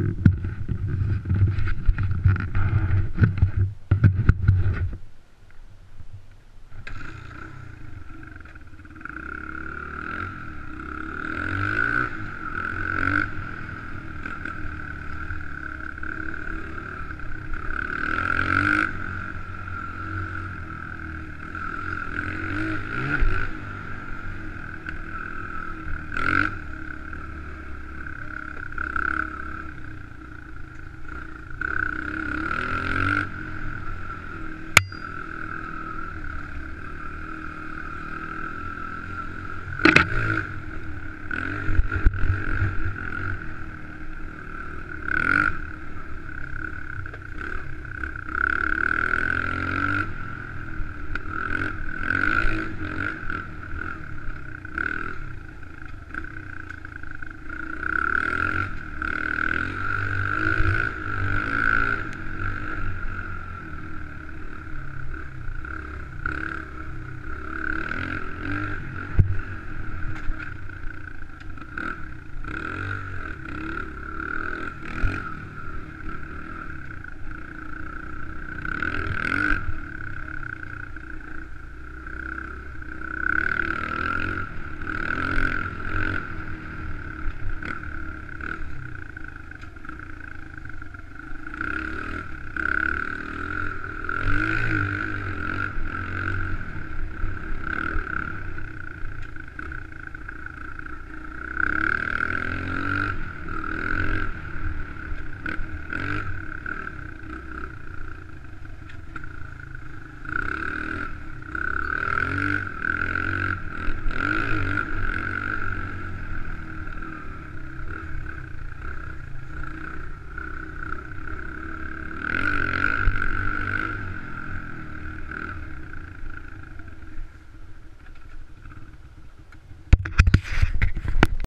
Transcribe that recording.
Mm-hmm.